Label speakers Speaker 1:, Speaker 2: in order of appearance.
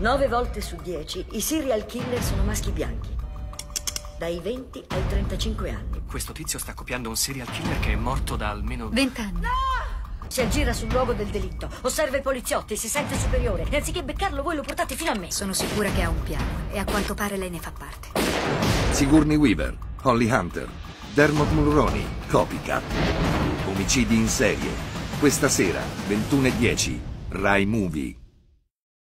Speaker 1: 9 volte su 10 i serial killer sono maschi bianchi. Dai 20 ai 35 anni.
Speaker 2: Questo tizio sta copiando un serial killer che è morto da almeno...
Speaker 3: Vent'anni.
Speaker 1: Si aggira sul luogo del delitto, osserva i poliziotti, si sente superiore. E anziché beccarlo, voi lo portate fino a me.
Speaker 3: Sono sicura che ha un piano e a quanto pare lei ne fa parte.
Speaker 4: Sigourney Weaver, Holly Hunter, Dermot Mulroney, Copycat. Omicidi in serie. Questa sera, 21.10, Rai Movie.